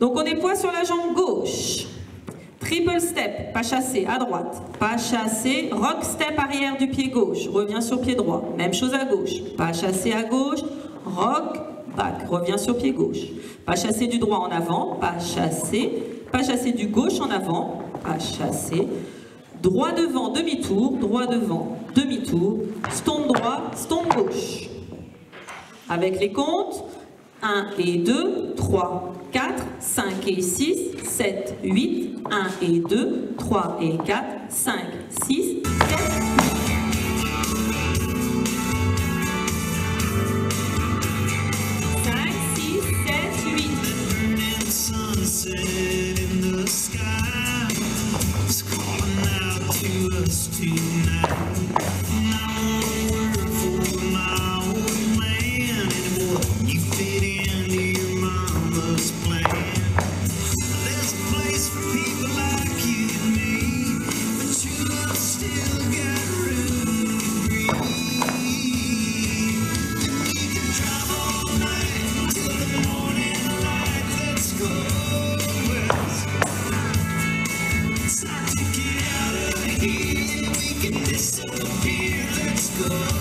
Donc on déploie sur la jambe gauche. Triple step, pas chassé, à droite. Pas chassé, rock step arrière du pied gauche. Reviens sur pied droit. Même chose à gauche. Pas chassé à gauche, rock, back. Reviens sur pied gauche. Pas chassé du droit en avant, pas chassé. Pas chassé du gauche en avant, pas chassé. Droit devant, demi-tour, droit devant, demi-tour. Stomp droit, stomp gauche. Avec les comptes, 1 et 2, 3, 4, 5 et 6, 7, 8, 1 et 2, 3 et 4, 5, 6, 7. 5, 6, 7, 8. sunset here, we can disappear, let's go.